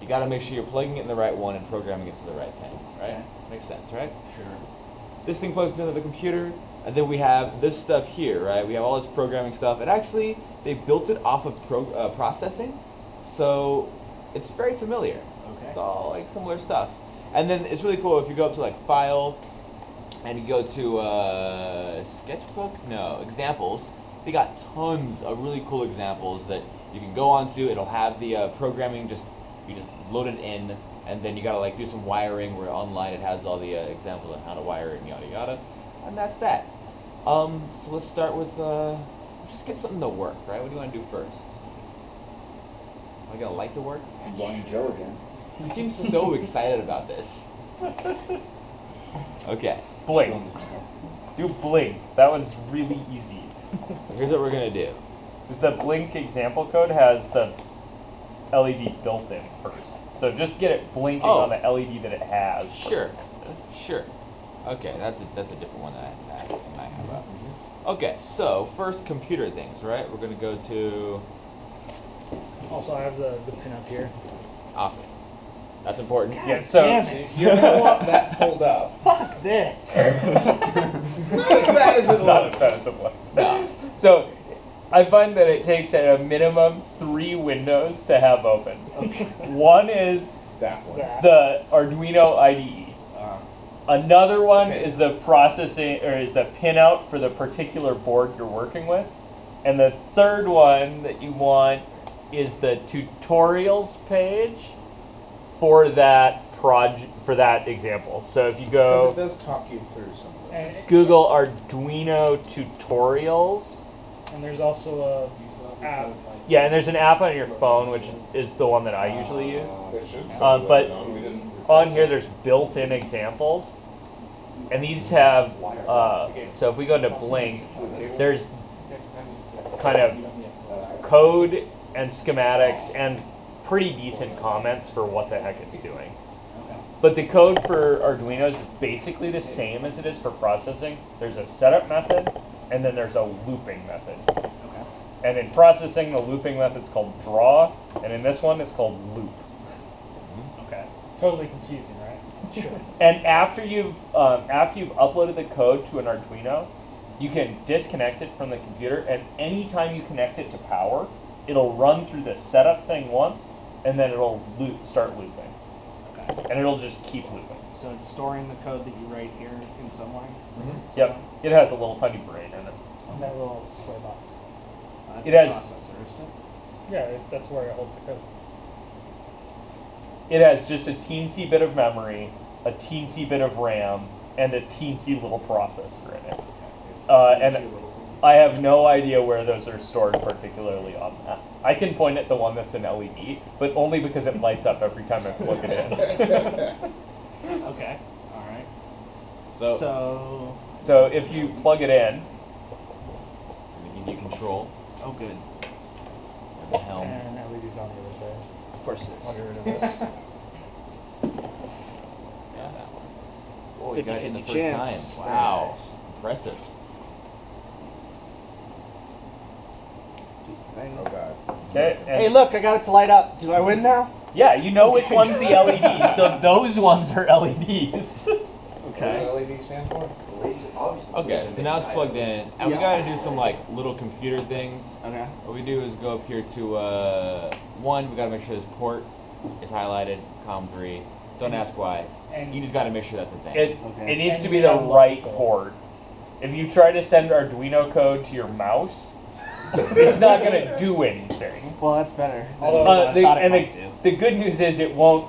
you got to make sure you're plugging it in the right one and programming it to the right pin, right? Okay. Makes sense, right? Sure. This thing plugs into the computer, and then we have this stuff here, right? We have all this programming stuff, and actually they built it off of pro- uh, processing, so it's very familiar. Okay. It's all like similar stuff. And then it's really cool if you go up to like File, and you go to uh, Sketchbook. No, examples. They got tons of really cool examples that you can go onto. It'll have the uh, programming just you just load it in, and then you gotta like do some wiring. Where online it has all the uh, examples of how to wire it and yada yada, and that's that. Um, so let's start with uh, just get something to work, right? What do you want to do first? Am I gonna light to work? Blind Joe again. He seems so excited about this. Okay, Blink. Do blink. That was really easy. so here's what we're gonna do. Is the blink example code has the LED built in first. So just get it blinking Oh. on the oh. LED that it has. Sure, sure. Okay, that's a that's a different one that I, that I have up. Okay, so first computer things, right? We're gonna go to Also, I have the, the pin up here. awesome. That's important. Yeah, so Damn it. You don't want that pulled up. Fuck this. It's not as bad as it's it not as looks. bad as it looks. No. So I find that it takes at a minimum three windows to have open. One is That one. The Arduino IDE. Uh, Another one Okay. is the processing or is the pinout for the particular board you're working with. And the third one that you want is the tutorials page for that project for that example. So if you Because go it does talk you through some of that. And, Google Arduino tutorials. And there's also a app. Yeah, and there's an app on your phone which is the one that I usually use. Uh, but on here there's built-in examples and these have uh, so if we go into blink there's kind of code and schematics and pretty decent comments for what the heck it's doing but the code for arduino is basically the same as it is for processing there's a setup method and then there's a looping method Okay. and in processing the looping method's called draw and in this one it's called loop Okay. Totally confusing, right? Sure. And after you've um, after you've uploaded the code to an Arduino, you can disconnect it from the computer, and anytime you connect it to power, it'll run through the setup thing once, and then it'll loop start looping, Okay. and it'll just keep looping. So it's storing the code that you write here in some way. Yep, it has a little tiny brain in it. On that little square box. That's It the has- processor, isn't it? Yeah, it, that's where it holds the code. It has just a teensy bit of memory, a teensy bit of RAM, and a teensy little processor in it. It's Uh, and- fancy little- I have no idea where those are stored particularly on that. I can point at the one that's an LED, but only because it lights up every time I plug it in. Okay. All right. So, So. so if you plug it in, we give you control Oh, good. of the helm. And LED's on the other side. Of course it is. I'll get rid of this. Yeah, that one. Whoa, you got it in the 50-50 first chance. time. Wow, Nice. impressive. Oh god. okay, Hey, look! I got it to light up. Do I win now? Yeah, you know which one's the LED. So those ones are LEDs. Okay. LED stand for? Okay, so now it's plugged in, and we Yeah. gotta do some like little computer things. Okay. What we do is go up here to uh, one. We gotta make sure this port is highlighted, COM3. Don't ask why. And You just gotta make sure that's a thing. It Okay. it needs And to be the right port. If you try to send Arduino code to your mouse, it's not gonna do anything. Well, that's better. Although- Uh, the, thought it and might the, do. the good news is it won't.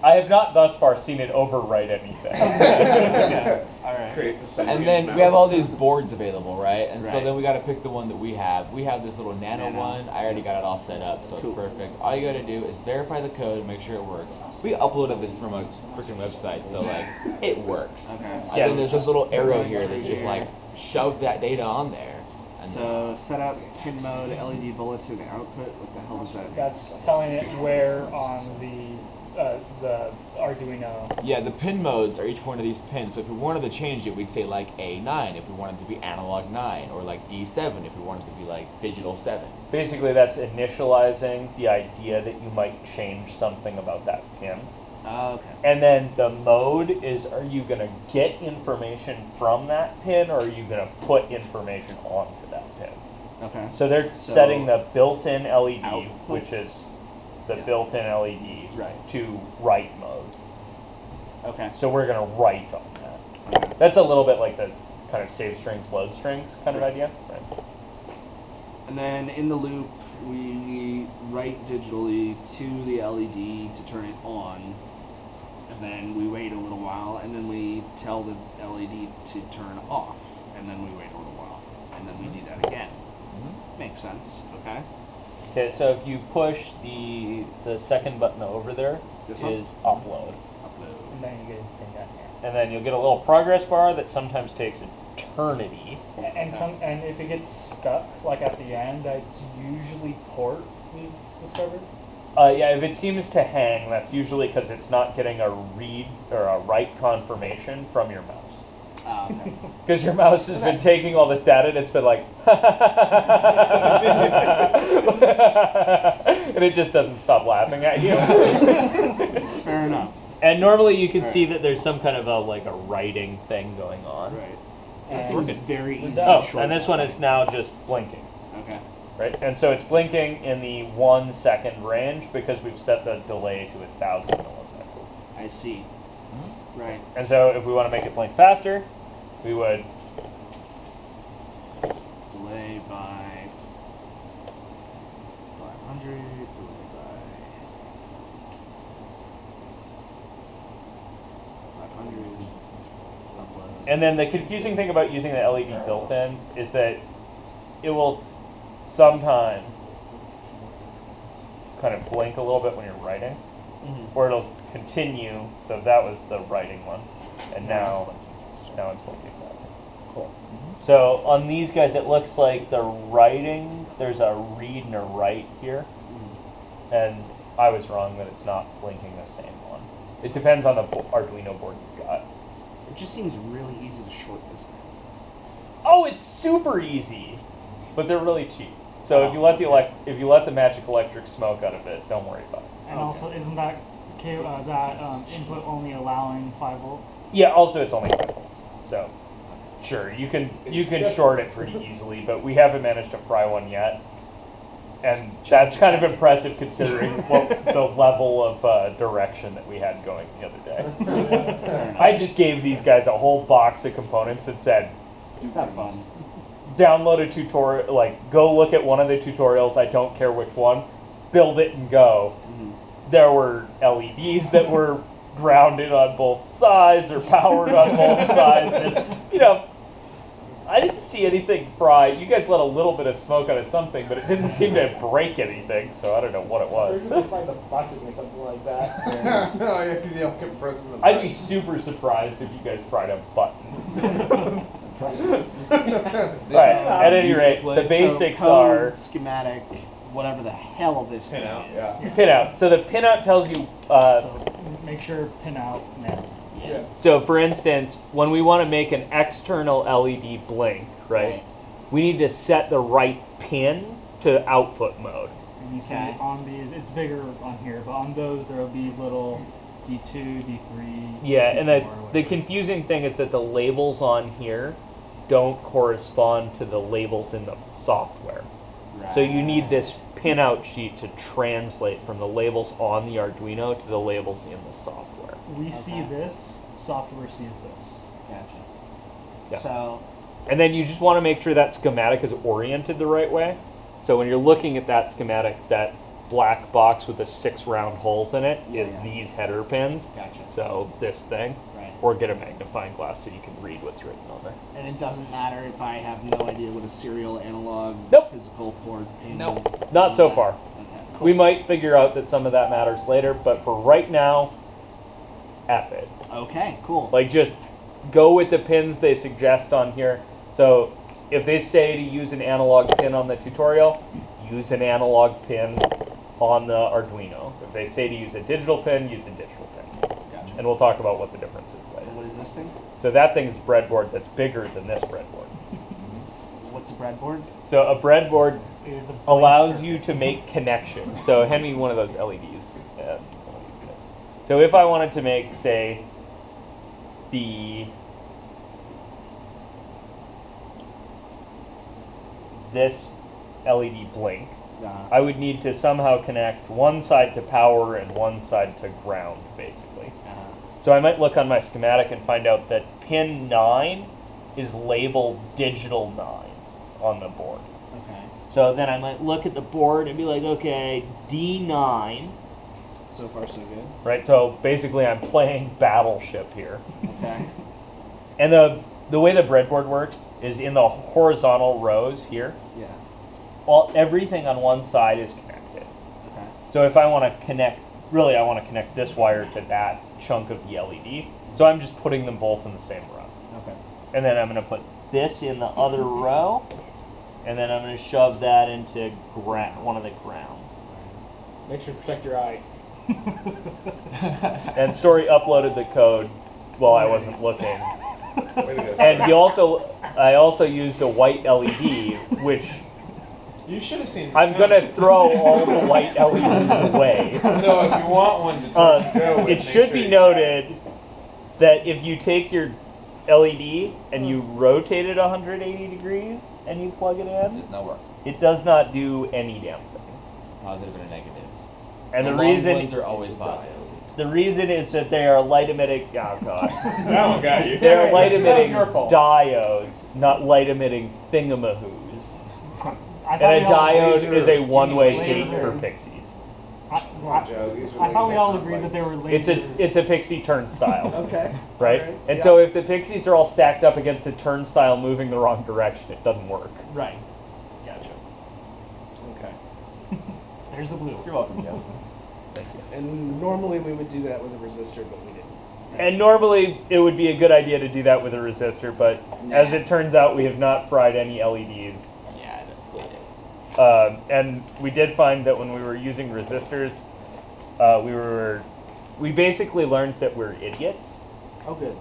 I have not thus far seen it overwrite anything. okay. All right. Creates a second and then we have all these boards available, right? And so then we gotta pick the one that we have. We have this little nano, Nano. one. I already got it all set up, so Cool. it's perfect. All you gotta do is verify the code and make sure it works. We uploaded this from a freaking website, so like it works. Okay. And Yeah. then there's this little arrow here that's just like shove that data on there. And So set up pin mode LED built-in output. What the hell is that? that's telling it where on the uh, the Arduino. Yeah, the pin modes are each one of these pins. So if we wanted to change it, we'd say like A9 if we wanted to be analog 9, or like D7 if we wanted to be like digital 7. Basically, that's initializing the idea that you might change something about that pin. Oh, okay. And then the mode is are you going to get information from that pin or are you going to put information onto that pin? Okay. So they're So- setting the built-in LED, Output. which is the Yeah. built-in LED, Right. to write mode. Okay. So we're going to write on that. That's a little bit like the kind of save strings, load strings kind of idea. Right. And then in the loop, we write digitally to the LED to turn it on. And then we wait a little while, and then we tell the LED to turn off. And then we wait a little while. And then we mm-hmm. do that again. Mm-hmm. Makes sense. Okay. Okay, so if you push the the second button over there This is one? upload. Upload. And then you get this thing down here. And then you'll get a little progress bar that sometimes takes eternity. And some, and if it gets stuck, like at the end, that's usually port. We've discovered. Uh, yeah, if it seems to hang, that's usually because it's not getting a read or a write confirmation from your mouse. Ah, okay. Because your mouse has been taking all this data and it's been like, and it just doesn't stop laughing at you. Fair enough. and normally you can Alright. see that there's some kind of a like a writing thing going on. Right. That And- seems very oh, easy. Oh, short and this one is now just blinking. Okay. Right, and so it's blinking in the one second range because we've set the delay to a thousand milliseconds. I see. Hmm? Right. And so if we want to make it blink faster, we would Delay by 500. Delay by 500. Upload. And then the confusing thing about using the LED built-in is that it will sometimes kind of blink a little bit when you're writing, Mhm. or it'll continue. So that was the writing one, and now now it's blinking faster. Cool. So on these guys, it looks like the writing. There's a read and a write here, Mhm. and I was wrong that it's not blinking the same one. It depends on the Arduino board you've got. It just seems really easy to short this thing. Oh, it's super easy, but they're really cheap. So if you let the elect, if you let the magic electric smoke out of it, don't worry about it. And Okay. also, isn't that uh, that um, input only allowing five volt? Yeah. Also, it's only five volts, so sure you can you can short it pretty easily, but we haven't managed to fry one yet, and that's kind of impressive considering what the level of uh, direction that we had going the other day. I just gave these guys a whole box of components and said, Have fun. download a tutorial, like go look at one of the tutorials. I don't care which one. Build it and go. Mhm. There were LEDs that were grounded on both sides or powered on both sides, and you know, I didn't see anything fry. You guys let a little bit of smoke out of something, but it didn't seem to break anything. So I don't know what it was. We're gonna find a button or something like that. oh yeah, because you all kept pressing the I'd be super surprised if you guys fried a button. Right. Right. At any rate, the So basics code, are schematic, whatever the hell this thing Pinout, is. yeah. pinout. So the pinout tells you. Uh, So make sure pin out now. Yeah. So, for instance, when we want to make an external LED blink, right, Right. we need to set the right pin to output mode. And you see Okay. on these, it's bigger on here, but on those there will be little D2, D3. Yeah, and the, D4, the whatever. confusing thing is that the labels on here don't correspond to the labels in the software. Right. So you need this pinout sheet to translate from the labels on the Arduino to the labels in the software. We see this, software sees this. Gotcha. Yeah. So, And then you just want to make sure that schematic is oriented the right way. So when you're looking at that schematic, that black box with the six round holes in it is Yeah. these header pins. gotcha. So this thing, Right. Or get a magnifying glass so you can read what's written on there. And it doesn't matter if I have no idea what a serial analog Nope. physical port pin Nope. Not so Okay. far. Okay, cool. We might figure out that some of that matters later, but for right now, F it. Okay, cool. Like just go with the pins they suggest on here. So if they say to use an analog pin on the tutorial, use an analog pin. on the Arduino. If they say to use a digital pin, use a digital pin. And we'll talk about what the difference is later. What is this thing? So that thing's a breadboard that's bigger than this breadboard. What's a breadboard? So a breadboard is a allows circuit. you to make connections. So hand me one of those LEDs. Uh, one of these guys. So if I wanted to make, say, the this LED blink, Uh, I would need to somehow connect one side to power and one side to ground, basically. uh, So I might look on my schematic and find out that pin 9 is labeled digital 9 on the board. okay. So then I might look at the board and be like, okay, D9, So far, so good. right? So basically I'm playing Battleship here. Okay. And the the way the breadboard works is in the horizontal rows here, yeah. all everything on one side is connected. Okay. So if I want to connect, really I want to connect this wire to that chunk of the LED. So I'm just putting them both in the same row. Okay. And then I'm going to put this in the other row. And then I'm going to shove that into gra- one of the grounds. Make sure to protect your eye. And Story uploaded the code while I wasn't looking. Way to go, And Story. he also, I also used a white LED, which You should have seen. I'm going to throw all the white LEDs away. So if you want one to Uh, torture Joe with, it should sure be you noted that if you take your LED and you rotate it 180 degrees and you plug it in, it Does not work. it does not do any damn thing. Positive and a negative. And the long reason ones are always positive. the reason is that they are light emitting. Oh god, That one got you. they're light emitting your fault. diodes, not light emitting thingamahoos. I And a diode is a one-way gate for pixies. I, Come on, Joe. These are I thought we all agreed that they lights. were It's a it's a pixie turnstile. Okay. right? Alright, And yeah. so if the pixies are all stacked up against a turnstile moving the wrong direction, it doesn't work. Right. Gotcha. Okay. There's the blue. You're welcome, Joe. Thank you. And normally we would do that with a resistor, but we didn't. And normally it would be a good idea to do that with a resistor, but as it turns out, we have not fried any LEDs. Yeah, that's bleeding. Um, and we did find that when we were using resistors, uh, we were we basically learned that we're idiots. Oh, good.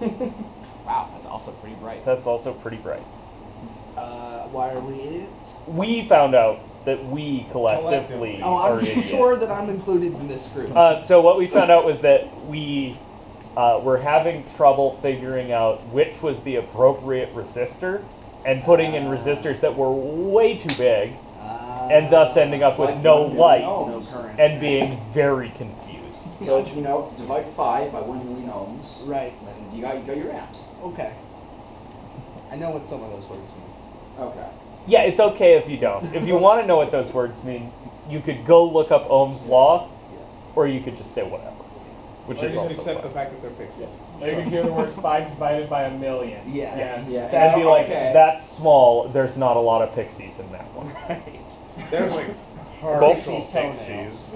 Wow, that's also pretty bright. That's also pretty bright. Uh, why are we idiots? We found out that we collectively Oh, are I'm idiots. sure that I'm included in this group. Uh, so what we found out was that we uh, were having trouble figuring out which was the appropriate resistor, and putting in resistors that were way too big, Uh, and thus ending up with Like no light. No and being very confused. So you know, divide five by one million ohms, Right. and you got you got your amps. Okay. I know what some of those words mean. Okay. Yeah, it's okay if you don't. If you want to know what those words mean, you could go look up Ohm's law, or you could just say whatever, which Or is just also accept fine. the fact that they're pixies. Or you can hear the words five divided by a million. Yeah. And Yeah. And be like, okay. that's small. There's not a lot of pixies in that one. Right. There's like Cool. partial Pixie's toenail. pixies.